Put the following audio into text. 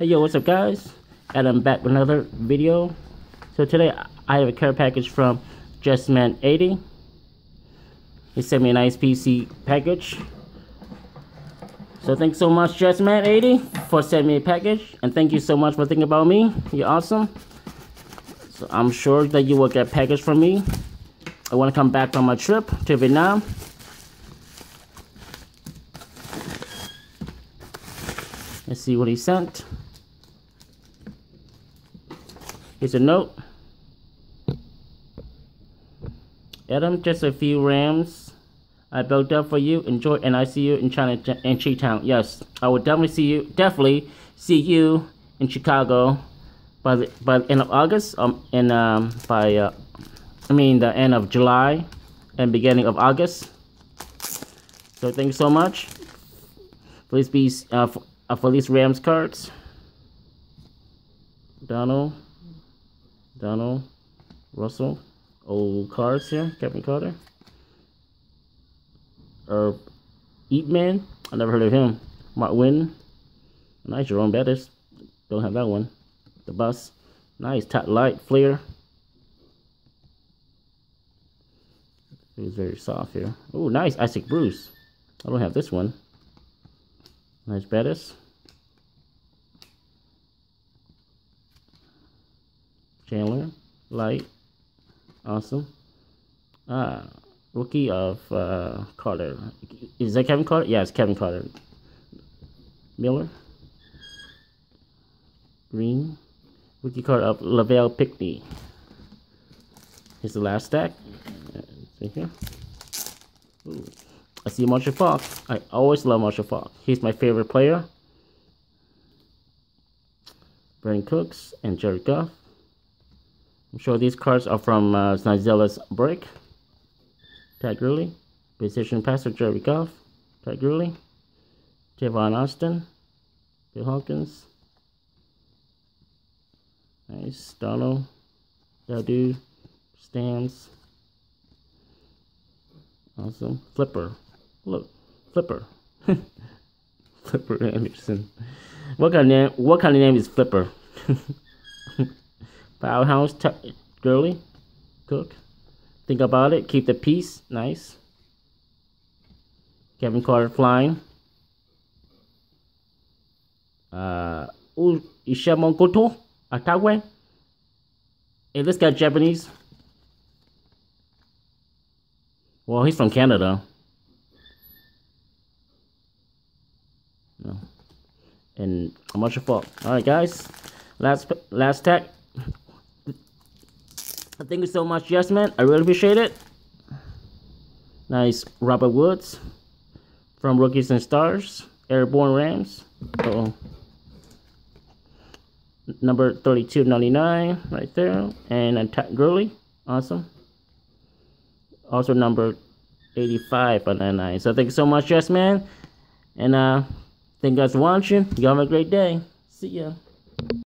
Hey yo, what's up guys? And I'm back with another video. So today I have a care package from Jetsman80. He sent me a nice PC package. So thanks so much Jetsman80 for sending me a package. And thank you so much for thinking about me. You're awesome. So I'm sure that you will get package from me. I want to come back from my trip to Vietnam. Let's see what he sent. Here's a note. Adam, just a few rams I built up for you. Enjoy, and I see you in China in Chi-Town. Yes, I will definitely see you. Definitely see you in Chicago by the by the end of August. Um, and um, by uh, I mean the end of July and beginning of August. So thank you so much. Please be uh, for, uh, for these Rams cards. Donald. Donald Russell. Old cards here. Kevin Carter. Or Eatman. I never heard of him. Mark Wynn. Nice Jerome Bettis. Don't have that one. The bus. Nice. Top light. Flair. It's very soft here. Oh, nice. Isaac Bruce. I don't have this one. Nice Bettis. Chandler, Light, awesome. Ah, rookie of uh, Carter. Is that Kevin Carter? Yeah, it's Kevin Carter. Miller, Green, rookie card of Lavelle Pickney. Here's the last stack. See here. Ooh. I see Marshall Faulk. I always love Marshall Faulk. He's my favorite player. Brandin Cooks and Jared Goff. I'm sure these cards are from uh, Nizella's break. Todd Gurley. Precision passer Jerry Goff. Todd Gurley. Tavon Austin. Bill Hawkins. Nice. Donald. Dadu. Stands. Awesome. Flipper. Look. Flipper. Flipper Anderson. What kind of name? What kind of name is Flipper? Powerhouse, Gurley, Cook. Think about it. Keep the peace. Nice. Kevin Carter flying. Uh, Ishamon Koto, Atagwe. Hey, this guy Japanese. Well, he's from Canada. No. And how much your fault? All right, guys. Last last tag. Thank you so much, yes man. I really appreciate it. Nice Robert Woods from Rookies and Stars. Airborne Rams. Uh oh. Number 32.99 right there. And Attack Gurley. Awesome. Also number 85 on 99. So thank you so much, yes man. And uh thank you guys for watching. You all have a great day. See ya.